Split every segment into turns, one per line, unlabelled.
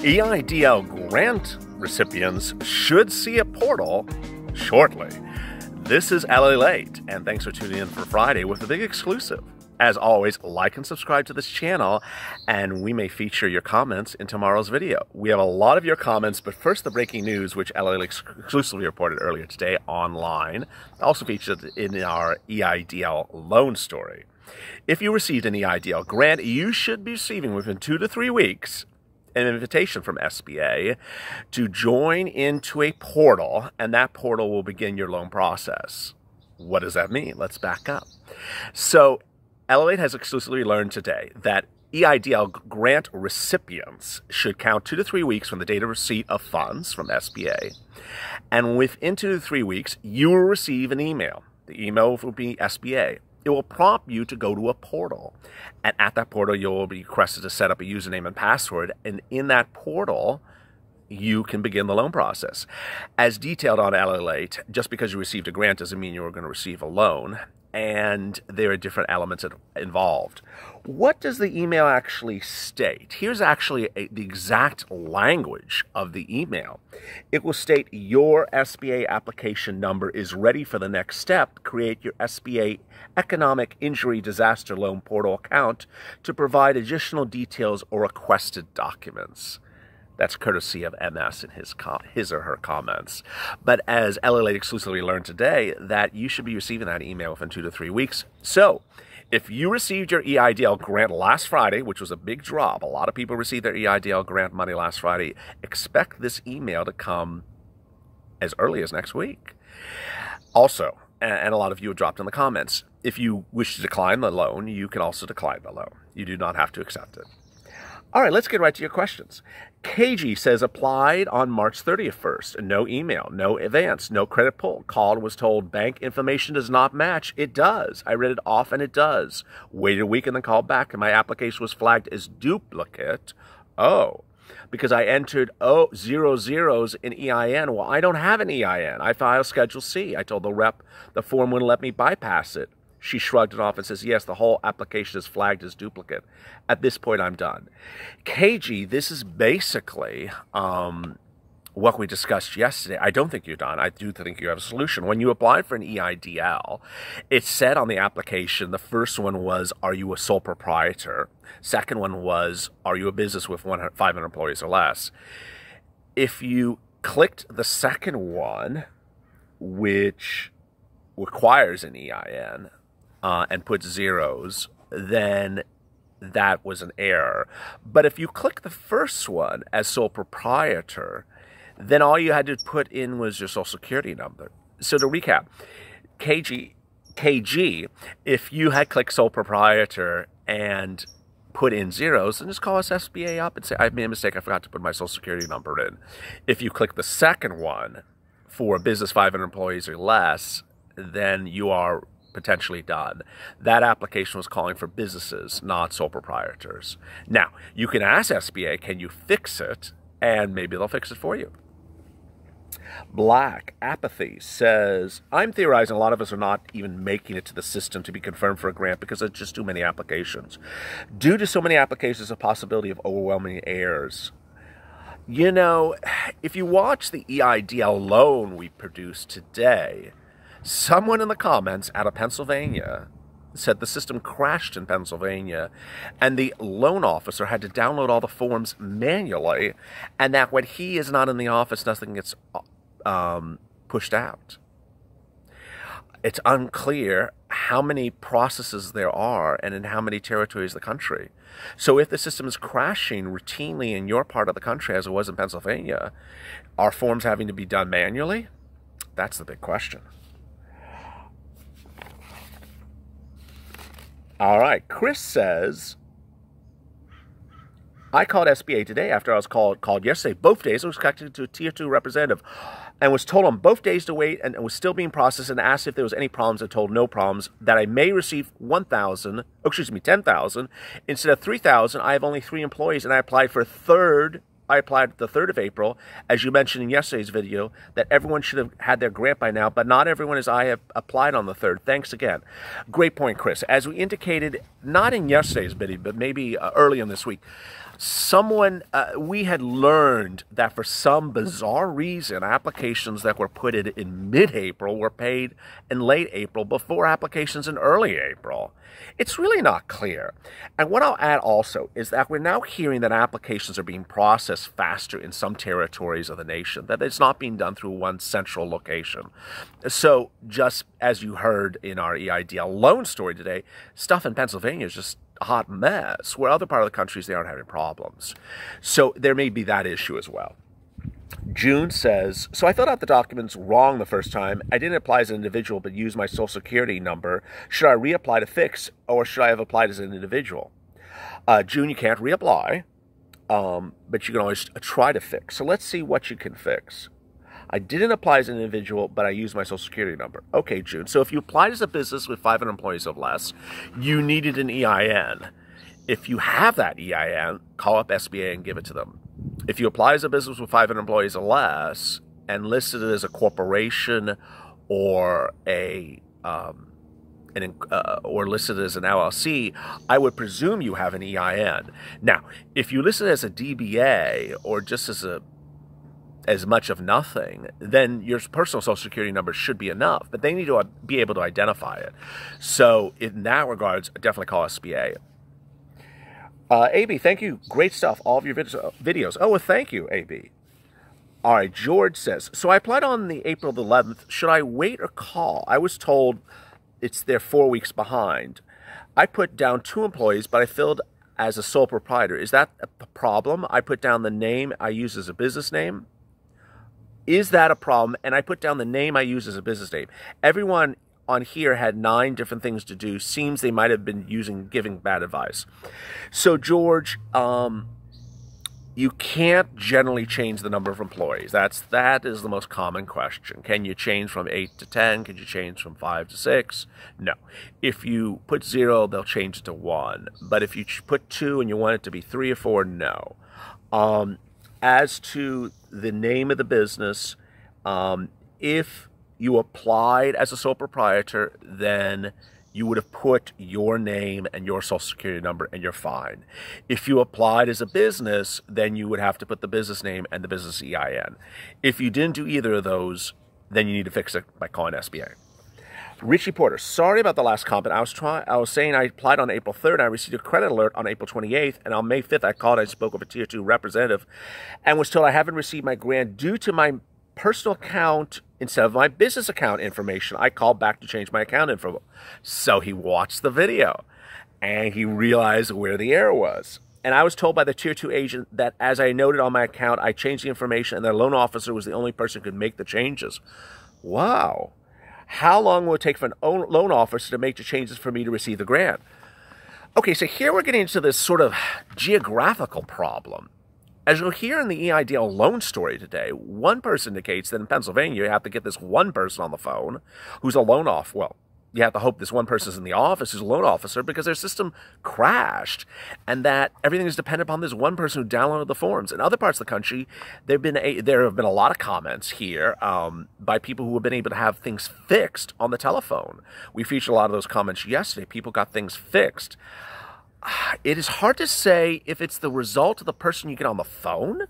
EIDL grant recipients should see a portal shortly. This is LA Late, and thanks for tuning in for Friday with a big exclusive. As always, like and subscribe to this channel, and we may feature your comments in tomorrow's video. We have a lot of your comments, but first the breaking news, which LA exclusively reported earlier today online, also featured in our EIDL loan story. If you received an EIDL grant, you should be receiving within two to three weeks an invitation from SBA to join into a portal, and that portal will begin your loan process. What does that mean? Let's back up. So, LALATE has exclusively learned today that EIDL grant recipients should count two to three weeks from the date of receipt of funds from SBA. And within two to three weeks, you will receive an email. The email will be SBA it will prompt you to go to a portal. And at that portal, you'll be requested to set up a username and password. And in that portal, you can begin the loan process. As detailed on LA-Late, just because you received a grant doesn't mean you're going to receive a loan and there are different elements involved. What does the email actually state? Here's actually a, the exact language of the email. It will state your SBA application number is ready for the next step. Create your SBA Economic Injury Disaster Loan Portal account to provide additional details or requested documents. That's courtesy of MS in his his or her comments. But as LA exclusively learned today, that you should be receiving that email within two to three weeks. So, if you received your EIDL grant last Friday, which was a big drop, a lot of people received their EIDL grant money last Friday, expect this email to come as early as next week. Also, and a lot of you have dropped in the comments, if you wish to decline the loan, you can also decline the loan. You do not have to accept it. All right, let's get right to your questions. KG says applied on March 30th first. No email, no advance, no credit pull. Called was told bank information does not match. It does. I read it off and it does. Waited a week and then called back and my application was flagged as duplicate. Oh, because I entered oh, zero zeros in EIN. Well, I don't have an EIN. I filed Schedule C. I told the rep the form wouldn't let me bypass it. She shrugged it off and says, Yes, the whole application is flagged as duplicate. At this point, I'm done. KG, this is basically um, what we discussed yesterday. I don't think you're done. I do think you have a solution. When you applied for an EIDL, it said on the application the first one was, Are you a sole proprietor? Second one was, Are you a business with 500 employees or less? If you clicked the second one, which requires an EIN, uh, and put zeros, then that was an error. But if you click the first one as sole proprietor, then all you had to put in was your social security number. So to recap, KG, KG, if you had clicked sole proprietor and put in zeros, then just call us SBA up and say, I made a mistake, I forgot to put my social security number in. If you click the second one for a business 500 employees or less, then you are potentially done. That application was calling for businesses, not sole proprietors. Now, you can ask SBA, can you fix it? And maybe they'll fix it for you. Black Apathy says, I'm theorizing a lot of us are not even making it to the system to be confirmed for a grant because there's just too many applications. Due to so many applications, a possibility of overwhelming errors. You know, if you watch the EIDL loan we produced today, Someone in the comments out of Pennsylvania said the system crashed in Pennsylvania and the loan officer had to download all the forms manually and that when he is not in the office, nothing gets um, pushed out. It's unclear how many processes there are and in how many territories of the country. So if the system is crashing routinely in your part of the country as it was in Pennsylvania, are forms having to be done manually? That's the big question. All right. Chris says, I called SBA today after I was called called yesterday. Both days I was connected to a tier two representative and was told on both days to wait and was still being processed and asked if there was any problems. I told no problems that I may receive 1,000, oh, excuse me, 10,000 instead of 3,000. I have only three employees and I applied for a third I applied the 3rd of April, as you mentioned in yesterday's video, that everyone should have had their grant by now, but not everyone as I have applied on the 3rd. Thanks again. Great point, Chris. As we indicated, not in yesterday's video, but maybe uh, early in this week, someone uh, we had learned that for some bizarre reason applications that were put in in mid-april were paid in late april before applications in early april it's really not clear and what i'll add also is that we're now hearing that applications are being processed faster in some territories of the nation that it's not being done through one central location so just as you heard in our eidl loan story today stuff in pennsylvania is just a hot mess, where other part of the countries they aren't having problems. So there may be that issue as well. June says, So I filled out the documents wrong the first time. I didn't apply as an individual but used my social security number. Should I reapply to fix or should I have applied as an individual? Uh, June, you can't reapply, um, but you can always try to fix. So let's see what you can fix. I didn't apply as an individual, but I used my social security number. Okay, June. So if you applied as a business with 500 employees or less, you needed an EIN. If you have that EIN, call up SBA and give it to them. If you apply as a business with 500 employees or less and listed as a corporation or a um, an, uh, or listed as an LLC, I would presume you have an EIN. Now, if you listed as a DBA or just as a as much of nothing, then your personal social security number should be enough. But they need to uh, be able to identify it. So in that regards, definitely call SBA. Uh, AB, thank you. Great stuff. All of your videos. Oh, well, thank you, AB. All right, George says, so I applied on the April 11th. Should I wait or call? I was told it's they're four weeks behind. I put down two employees, but I filled as a sole proprietor. Is that a problem? I put down the name I use as a business name. Is that a problem? And I put down the name I use as a business name. Everyone on here had nine different things to do. Seems they might have been using giving bad advice. So George, um, you can't generally change the number of employees. That's that is the most common question. Can you change from eight to ten? Can you change from five to six? No. If you put zero, they'll change it to one. But if you put two and you want it to be three or four, no. Um, as to the name of the business, um, if you applied as a sole proprietor, then you would have put your name and your social security number and you're fine. If you applied as a business, then you would have to put the business name and the business EIN. If you didn't do either of those, then you need to fix it by calling SBA. Richie Porter, sorry about the last comment. I was trying. I was saying I applied on April 3rd. I received a credit alert on April 28th, and on May 5th, I called and spoke with a tier two representative, and was told I haven't received my grant due to my personal account instead of my business account information. I called back to change my account info. So he watched the video, and he realized where the error was. And I was told by the tier two agent that as I noted on my account, I changed the information, and the loan officer was the only person who could make the changes. Wow. How long will it take for an loan officer to make the changes for me to receive the grant? Okay, so here we're getting into this sort of geographical problem. As you'll hear in the EIDL loan story today, one person indicates that in Pennsylvania you have to get this one person on the phone who's a loan off, well, you have to hope this one person is in the office who's a loan officer because their system crashed and that everything is dependent upon this one person who downloaded the forms. In other parts of the country, there have been a, there have been a lot of comments here um, by people who have been able to have things fixed on the telephone. We featured a lot of those comments yesterday. People got things fixed. It is hard to say if it's the result of the person you get on the phone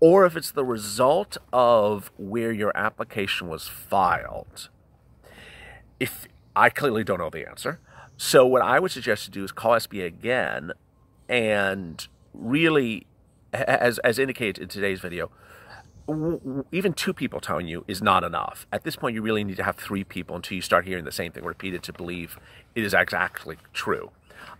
or if it's the result of where your application was filed. If I clearly don't know the answer. So what I would suggest to do is call SBA again and really, as, as indicated in today's video, even two people telling you is not enough. At this point, you really need to have three people until you start hearing the same thing repeated to believe it is exactly true.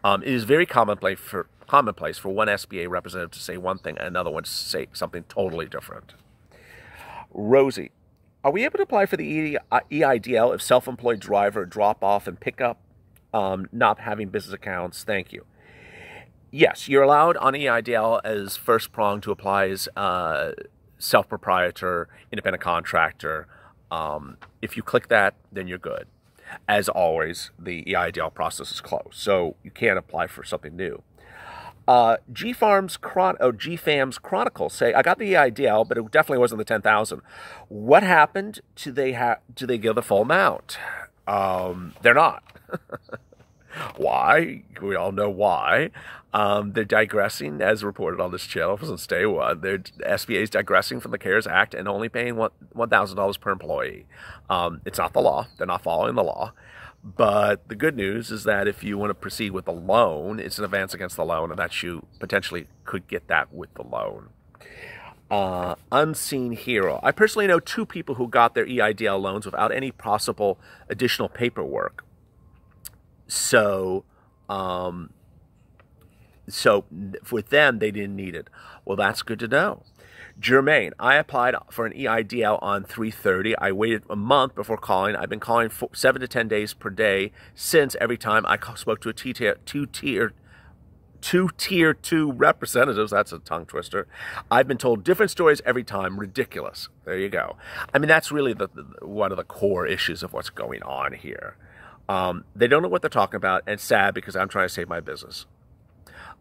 Um, it is very commonplace for commonplace for one SBA representative to say one thing and another one to say something totally different. Rosie, are we able to apply for the EIDL if self-employed driver drop off and pick up, um, not having business accounts? Thank you. Yes, you're allowed on EIDL as first prong to apply as uh, self-proprietor, independent contractor. Um, if you click that, then you're good. As always, the EIDL process is closed, so you can't apply for something new. Uh, G Farms Chron- oh, G Fams Chronicles say I got the EIDL, but it definitely wasn't the ten thousand. What happened? Do they have? Do they give the full amount? Um, they're not. why? We all know why. Um, they're digressing, as reported on this channel since day one. Their SBA is digressing from the CARES Act and only paying $1,000 per employee. Um, it's not the law. They're not following the law. But the good news is that if you want to proceed with the loan, it's an advance against the loan, and that you potentially could get that with the loan. Uh, unseen hero. I personally know two people who got their EIDL loans without any possible additional paperwork. So, um, so with them, they didn't need it. Well, that's good to know. Jermaine, I applied for an EIDL on 330. I waited a month before calling. I've been calling for seven to 10 days per day since every time I spoke to a two-tier, two-tier, two tier two representatives. That's a tongue twister. I've been told different stories every time. Ridiculous. There you go. I mean, that's really the, the one of the core issues of what's going on here. Um, they don't know what they're talking about, and sad because I'm trying to save my business.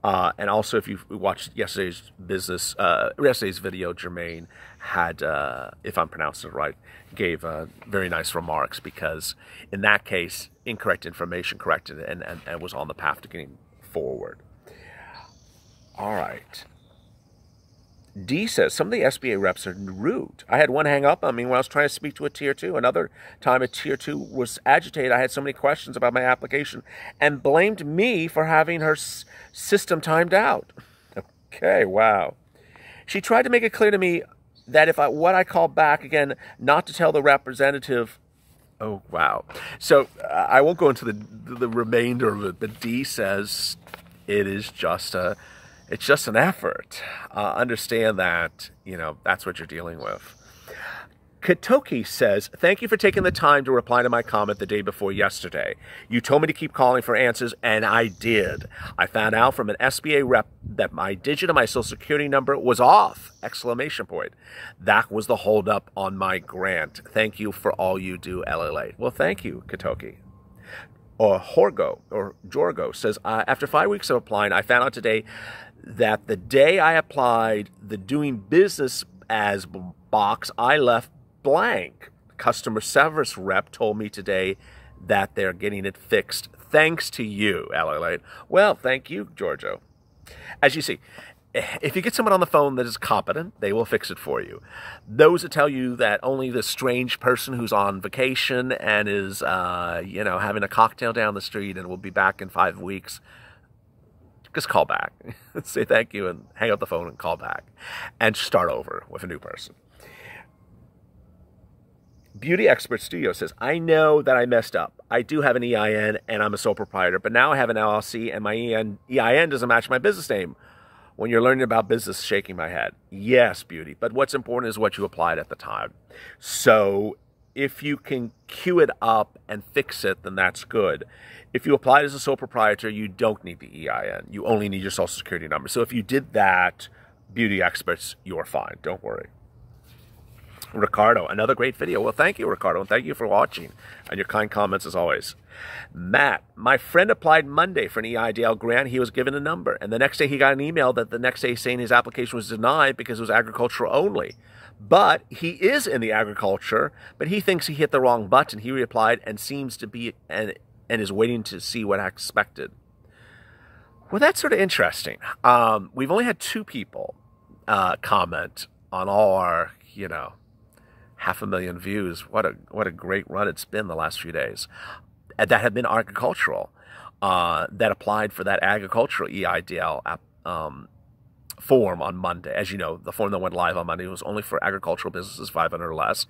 Uh, and also, if you watched yesterday's business, uh, yesterday's video, Jermaine had, uh, if I'm pronouncing it right, gave uh, very nice remarks because in that case, incorrect information corrected and, and, and was on the path to getting forward. All right. D says some of the SBA reps are rude. I had one hang up on me when I was trying to speak to a tier two. Another time a tier two was agitated. I had so many questions about my application and blamed me for having her system timed out. Okay, wow. She tried to make it clear to me that if I what I called back again, not to tell the representative. Oh wow! So uh, I won't go into the the remainder of it, but D says it is just a it's just an effort. Uh, understand that, you know, that's what you're dealing with. Katoki says, Thank you for taking the time to reply to my comment the day before yesterday. You told me to keep calling for answers, and I did. I found out from an SBA rep that my digit of my social security number was off! Exclamation point. That was the holdup on my grant. Thank you for all you do, LLA. Well, thank you, Katoki or Horgo or Jorgo says, uh, after five weeks of applying, I found out today that the day I applied the doing business as box, I left blank. Customer service rep told me today that they're getting it fixed thanks to you, LLA. Well, thank you, Giorgio. As you see, if you get someone on the phone that is competent, they will fix it for you. Those that tell you that only the strange person who's on vacation and is, uh, you know, having a cocktail down the street and will be back in five weeks, just call back. Say thank you and hang up the phone and call back and start over with a new person. Beauty Expert Studio says, I know that I messed up. I do have an EIN and I'm a sole proprietor, but now I have an LLC and my EIN, EIN doesn't match my business name. When you're learning about business, shaking my head. Yes, Beauty, but what's important is what you applied at the time. So if you can cue it up and fix it, then that's good. If you applied as a sole proprietor, you don't need the EIN. You only need your social security number. So if you did that, beauty experts, you're fine. Don't worry. Ricardo, another great video. Well, thank you, Ricardo, and thank you for watching and your kind comments as always. Matt, my friend applied Monday for an EIDL grant. He was given a number, and the next day he got an email that the next day saying his application was denied because it was agricultural only. But he is in the agriculture, but he thinks he hit the wrong button. He replied and seems to be and and is waiting to see what I expected. Well, that's sort of interesting. Um, we've only had two people uh, comment on all our, you know, half a million views. What a what a great run it's been the last few days. That have been agricultural, uh, that applied for that agricultural EIDL um, form on Monday. As you know, the form that went live on Monday was only for agricultural businesses 500 or less.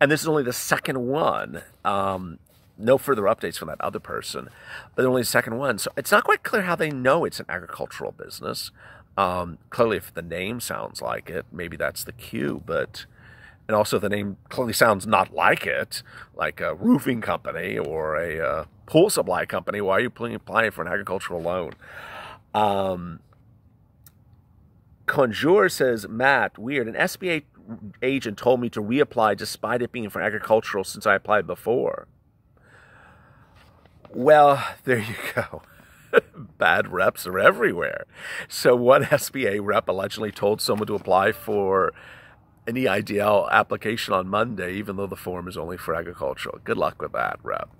And this is only the second one. Um, no further updates from that other person, but only the second one. So it's not quite clear how they know it's an agricultural business. Um, clearly, if the name sounds like it, maybe that's the cue, but and also the name clearly sounds not like it, like a roofing company or a uh, pool supply company. Why are you applying for an agricultural loan? Um, Conjure says, Matt, weird. An SBA agent told me to reapply despite it being for agricultural since I applied before. Well, there you go. Bad reps are everywhere. So, one SBA rep allegedly told someone to apply for an EIDL application on Monday, even though the form is only for agricultural. Good luck with that, rep.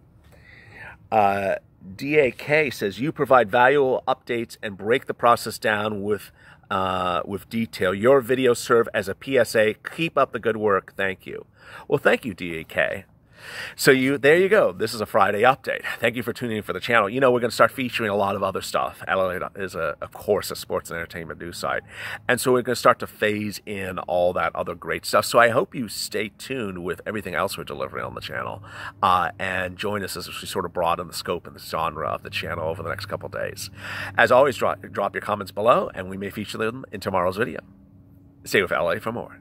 Uh, DAK says you provide valuable updates and break the process down with uh, with detail. Your videos serve as a PSA. Keep up the good work. Thank you. Well, thank you, DAK. So you there you go. This is a Friday update. Thank you for tuning in for the channel. You know we're going to start featuring a lot of other stuff. LALATE is a, of course a sports and entertainment news site, and so we're going to start to phase in all that other great stuff. So I hope you stay tuned with everything else we're delivering on the channel, uh, and join us as we sort of broaden the scope and the genre of the channel over the next couple days. As always, drop drop your comments below, and we may feature them in tomorrow's video. Stay with LA for more.